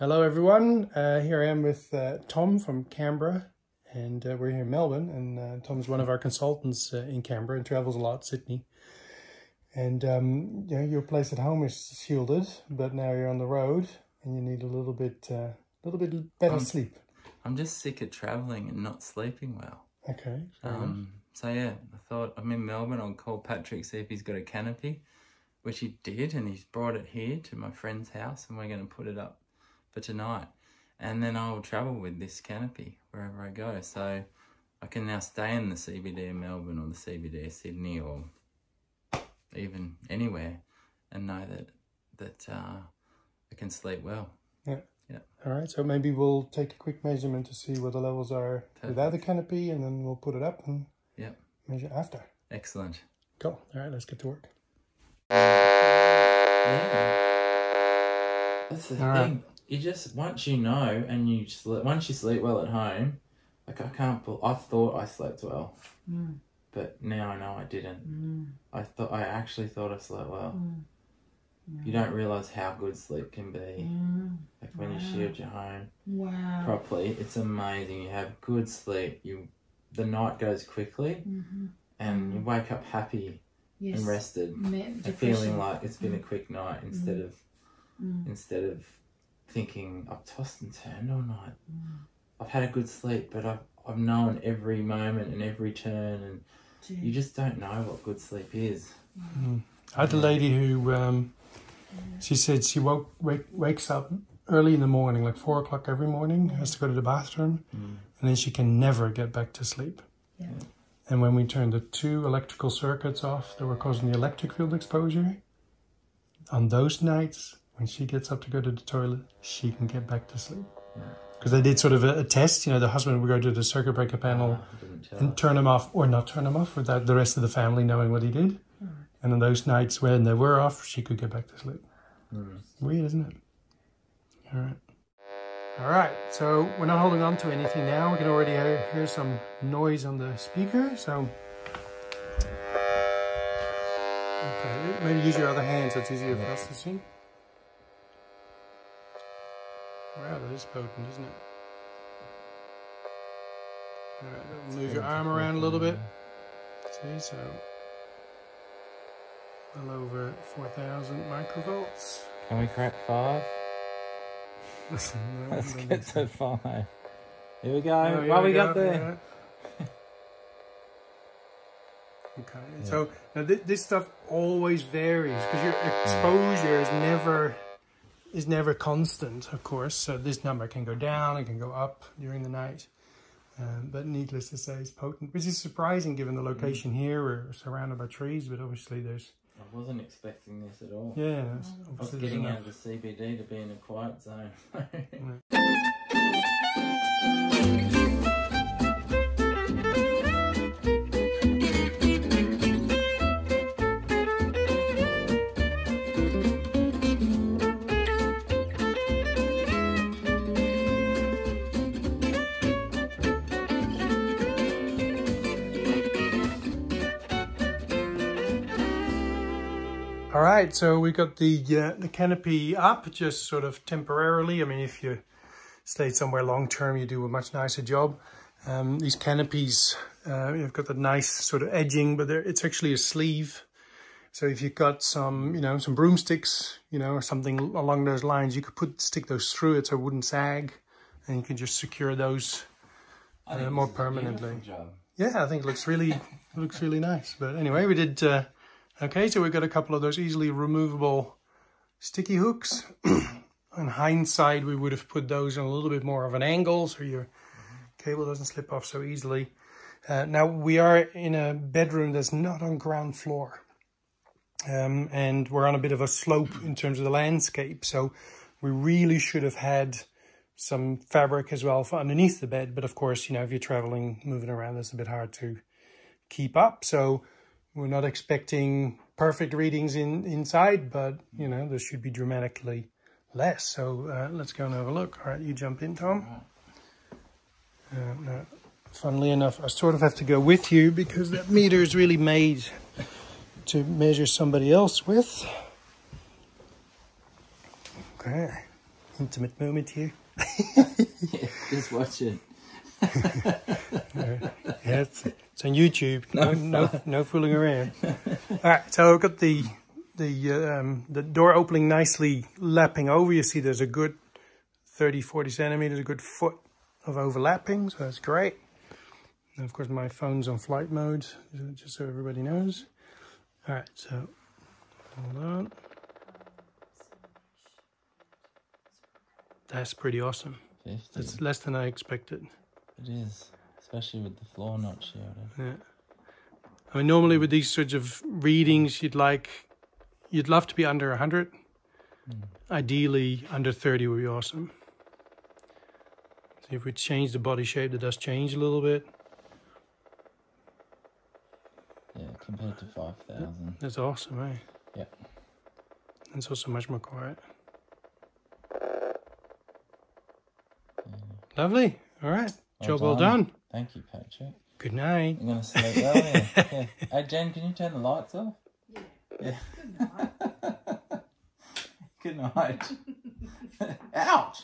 Hello everyone, uh, here I am with uh, Tom from Canberra and uh, we're here in Melbourne and uh, Tom's one of our consultants uh, in Canberra and travels a lot, Sydney. And um, you know, your place at home is shielded, but now you're on the road and you need a little bit, a uh, little bit better sleep. I'm just sick of travelling and not sleeping well. Okay. Um, so yeah, I thought I'm in Melbourne. I'll call Patrick see if he's got a canopy, which he did, and he's brought it here to my friend's house, and we're going to put it up for tonight. And then I'll travel with this canopy wherever I go. So I can now stay in the CBD of Melbourne or the CBD of Sydney or even anywhere and know that that uh, I can sleep well. Yeah. Yeah. All right. So maybe we'll take a quick measurement to see what the levels are Perfect. without the canopy, and then we'll put it up and yeah measure after. Excellent. Cool. All right. Let's get to work. Yeah. That's the All thing. Right. You just once you know, and you sleep, once you sleep well at home, like I can't. I thought I slept well, mm. but now I know I didn't. Mm. I thought I actually thought I slept well. Mm. You don't realize how good sleep can be. Like when wow. you shield your home wow. properly, it's amazing. You have good sleep. You the night goes quickly, mm-hmm. and you wake up happy yes. and rested, and feeling like it's been a mm. quick night instead mm. of mm. instead of thinking I've tossed and turned all night. Mm. I've had a good sleep, but I've I've known every moment and every turn, and Gee. you just don't know what good sleep is. Mm. I had a lady who um, she said she woke wake, wakes up early in the morning, like four o'clock every morning, has to go to the bathroom, mm. and then she can never get back to sleep. Yeah. And when we turned the two electrical circuits off that were causing the electric field exposure, on those nights when she gets up to go to the toilet, she can get back to sleep. Because yeah. they did sort of a, a, test, you know, the husband would go to the circuit breaker panel ah, and turn him off, or not turn him off, without the rest of the family knowing what he did. Mm. And on those nights when they were off, she could get back to sleep. Mm. Weird, isn't it? All right. All right, so we're not holding on to anything now. We can already hear some noise on the speaker, so... Okay, maybe use your other hand so it's easier for us to see. Wow, that is potent, isn't it? All right, move your arm around a little bit. See, so well over 4,000 microvolts. Can we crack five? no, Let's get to five. Here we go. Oh, what we go. got there? Yeah. okay, yeah. so now th this stuff always varies because your exposure is never is never constant, of course. So this number can go down, it can go up during the night. Um, but needless to say, it's potent, which is surprising given the location mm. here. We're surrounded by trees, but obviously there's I wasn't expecting this at all. Yeah. I was getting out of the CBD to be in a quiet zone. All right, so we got the uh, the canopy up just sort of temporarily. I mean, if you stay somewhere long term, you do a much nicer job. Um, these canopies, uh, you've got the nice sort of edging, but it's actually a sleeve. So if you've got some, you know, some broomsticks, you know, or something along those lines, you could put stick those through it so it wouldn't sag, and you can just secure those uh, more permanently. Yeah, I think it looks really looks really nice. But anyway, we did. Okay, so we've got a couple of those easily removable sticky hooks. In hindsight, we would have put those in a little bit more of an angle so your cable doesn't slip off so easily. Uh, now, we are in a bedroom that's not on ground floor. Um, and we're on a bit of a slope in terms of the landscape. So we really should have had some fabric as well for underneath the bed. But of course, you know, if you're traveling, moving around, it's a bit hard to keep up. So we're not expecting perfect readings in inside, but you know, there should be dramatically less. So uh, let's go and have a look. All right, you jump in, Tom. Uh, now, funnily enough, I sort of have to go with you because that meter is really made to measure somebody else with. Okay. intimate moment here. yeah, just watch it. Yeah, it's, it's on YouTube. No, no, no, fooling around. All right, so I've got the the um, the door opening nicely lapping over. You see, there's a good 30, 40 centimeters, a good foot of overlapping, so that's great. And of course, my phone's on flight mode, just so everybody knows. All right, so hold on. That's pretty awesome. That's less than I expected. It is, especially with the floor not shielded. Yeah. I mean, normally with these sorts of readings, you'd like, you'd love to be under 100. Ideally, under 30 would be awesome. So if we change the body shape, it does change a little bit. Yeah, compared to 5,000. That's awesome, eh? Yeah. It's also much more quiet. Lovely. All right. Well Job well done. done. Thank you, Patrick. Good night. I'm going to sleep well, yeah. yeah. Hey, Jen, can you turn the lights off? Yeah. Yeah. Good night. Good night. Ouch!